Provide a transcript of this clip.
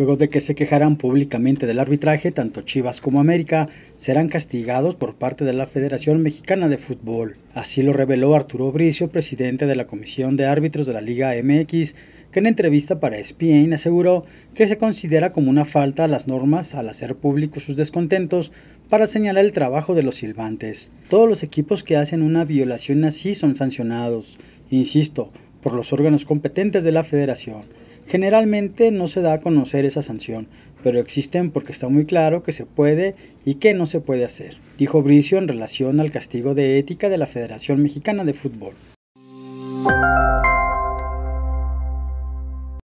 Luego de que se quejaran públicamente del arbitraje, tanto Chivas como América serán castigados por parte de la Federación Mexicana de Fútbol. Así lo reveló Arturo Bricio, presidente de la Comisión de Árbitros de la Liga MX, que en entrevista para ESPN aseguró que se considera como una falta a las normas al hacer públicos sus descontentos para señalar el trabajo de los silbantes. Todos los equipos que hacen una violación así son sancionados, insisto, por los órganos competentes de la federación. Generalmente no se da a conocer esa sanción, pero existen porque está muy claro que se puede y que no se puede hacer, dijo Bricio en relación al castigo de ética de la Federación Mexicana de Fútbol.